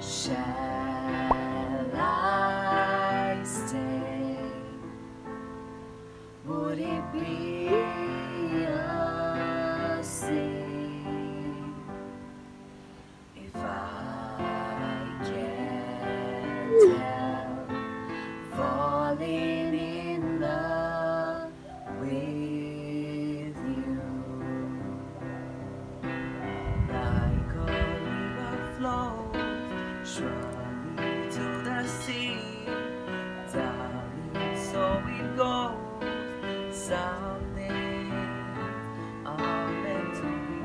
Shall I stay? Would it be Meant to be.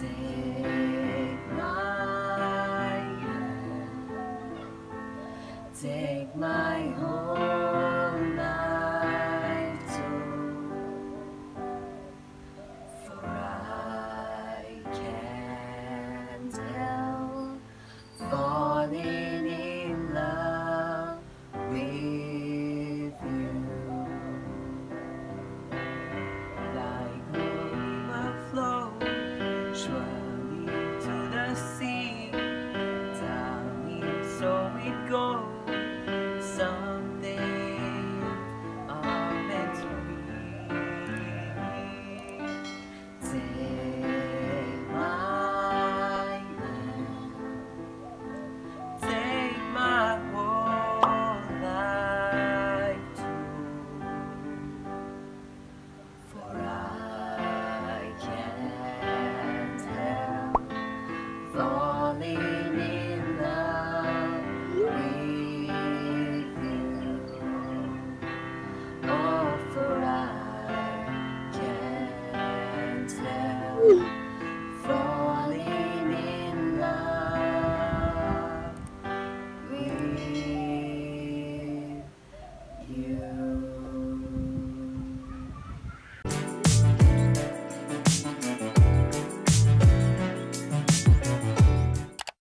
Take my hand, take my whole go. Woo!